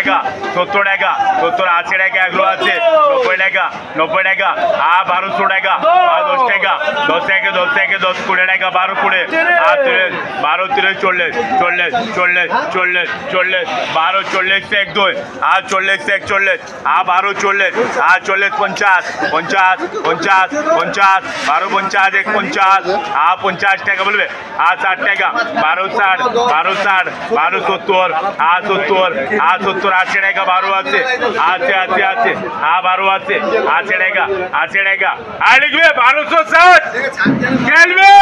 টাকা সত্তর টাকা সত্তর আশি টাকা এগুলো আছে নব্বই টাকা নব্বই টাকা আর বারোশো টাকা আর দশ টাকা দশ টাকা দশ টাকা দশ কুড়ি টাকা বারো কুড়ি আর তিরিশ বারো তিরিশ চল্লিশ চল্লিশ চল্লিশ চল্লিশ চল্লিশ বারো চল্লিশ এক দুই আর চল্লিশ এক চল্লিশ আর বারো চল্লিশ আর চল্লিশ পঞ্চাশ পঞ্চাশ পঞ্চাশ পঞ্চাশ বারো পঞ্চাশ এক পঞ্চাশ আর পঞ্চাশ টাকা বলবে আর ষাট টাকা বারো ষাট বারো ষাট বারো সত্তর আর সত্তর আর সত্তর ఆచాడేగా బారు వచ్చి ఆచి ఆచి ఆచి ఆ బారు వచ్చి ఆచాడేగా ఆచాడేగా అడిగివే బారుసో సార్ గెలివే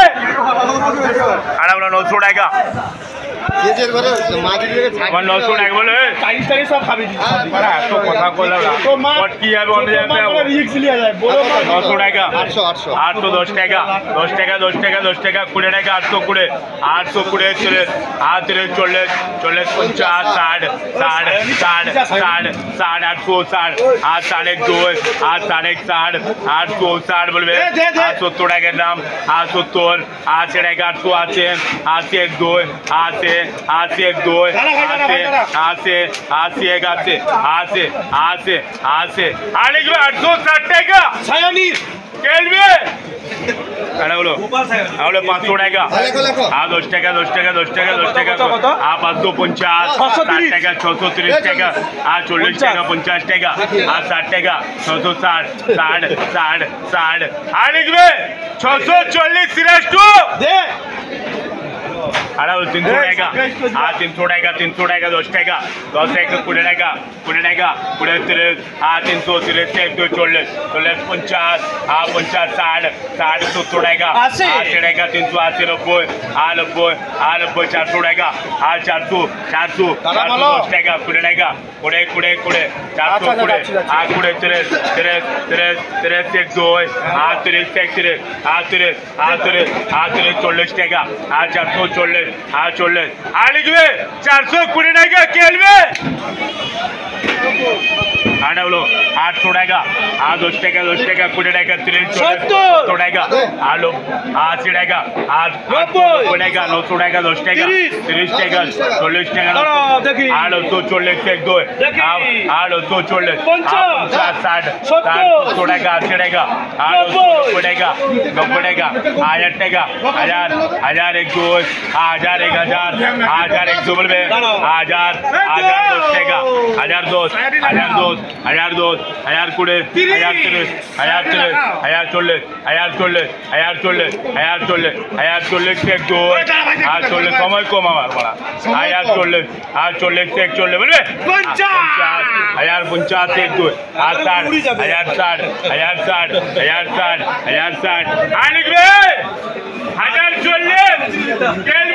అడవులను చూడేగా আটশো দশ টাকা দশ টাকা দশ টাকা দশ টাকা কুড়ি টাকা আটশো তোর আটশো কুড়ি চল্লিশ চল্লিশ পঞ্চাশ ষাট ষাট ষাট ষাট ষাট আটশো ষাট ষাট ষাট বলবে। সত্তর টাকার দাম আট সত্তর আট আটশো আছে এক দুই আছে আশি এক দুই আছে আছে আশি এক আছে আছে আছে আছে আর লিখবে আটশো ষাট টাকা ছায়ানির খেলবে এটা হলো তাহলে পাঁচশো টাকা লেখো, লেখো। আর দশ টাকা দশ টাকা দশ টাকা দশ টাকা কত, কত? আর পাঁচশো পঞ্চাশ ছশো ষাট তিরিশ। টাকা ছশো তিরিশ টাকা আর চল্লিশ পঞ্চাশ। টাকা পঞ্চাশ টাকা আর ষাট টাকা ছশো ষাট ষাট ষাট ষাট আর লিখবে ছশো চল্লিশ তিরাশ টু দে আর হলো তিনশো টাকা আর তিনশো টাকা তিনশো টাকা দশ টাকা দশ টাকা কুড়ি টাকা কুড়ি টাকা কুড়ি তিরিশ আর তিনশো তিরিশ এক দুই চল্লিশ চল্লিশ পঞ্চাশ আর পঞ্চাশ ষাট ষাট সত্তর টাকা అలా తిని చూడాయిగా ఆ తిని చూడాయిగా తిని చూడాయిగా దోస్తాయిగా దోస్తాయిగా కుడడాయిగా కుడడాయిగా కుడెత్తులేదు ఆ తిని చూసిలేదు సేపు చూడలేదు చూడలేదు పంచాస్ ఆ పంచాస్ సాడ్ సాడ్ చూడాయిగా ఆ చెడాయిగా తిని చూసి నొబ్బోయ్ ఆ నొబ్బోయ్ ఆ నొబ్బోయ్ చార్ చూడాయిగా ఆ చార్ చూ చార్ చూ దోస్తాయిగా కుడడాయిగా కుడే కుడే కుడే చార్ చూ కుడే ఆ కుడే తిరేస్ తిరేస్ తిరేస్ తిరేస్ एक दो आ तिरेस एक तिरेस आ तिरेस आ तिरेस आ तिरेस चोलेस टेगा आ चार सौ चोलेस চল্লিশ সত্তর। সত্তর টাকা আর লো আশি টাকা ಆಡವ್ಳು ಆಟ ಸುಡಾಗ ಆ ದೊಷ್ಟೆಗ ದೊಷ್ಟೆಗ ಕುಡಾಗ ತೊಡಾಗ ಆಳು ಆ ಸಿಡಾಗ ಆ ಕೊಡಾಗ ನೋ ಸುಡಾಗ ದೊಷ್ಟೆಗ ತಿರಿಸ್ ಟೆಗಲ್ ಚೊಳ್ಳಿಸ್ ಟೆಗಲ್ ಆಳು ತೋ ಚೊಳ್ಳೆ ತೆಗ್ ದೋ ಆಳು ತೋ ಚೊಳ್ಳೆ ಸಾಡ್ ಸಾಡ್ ತೊಡಾಗ ಆ ಸಿಡಾಗ ಆಳು ಕೊಡಾಗ ಗಬ್ಬಡಾಗ ಆ ಎಟ್ಟೆಗ ಹಜಾರ್ ಹಜಾರ್ ಎಕ್ ದೋ ಹಜಾರ್ ಎಕ್ ಹಜಾರ್ ಹಜಾರ್ ಎಕ್ ದೋ ಬಲ್ಬೆ ಹಜಾರ್ ಹಜಾರ್ ದೋಸ್ತೆಗ ಹಜಾರ್ ದೋಸ್ತ್ ಹಜಾರ್ ದೋಸ್ತ್ हज़ार दो हज़ार कुड़े हज़ार तिरस हज़ार तिरस हज़ार चल्लिस हज़ार चल्लिस हज़ार चल्लिस हज़ार चल्लिस हज़ार चल्लिस एक दो हज़ार चल्लिस समय कम हमार बड़ा हज़ार चल्लिस हज़ार चल्लिस एक चल्लिस बोले हज़ार पंचायत एक दो। हज़ार साठ हज़ार साठ हज़ार साठ हज़ार साठ हज़ार साठ। हाँ, हज़ार चल्लिस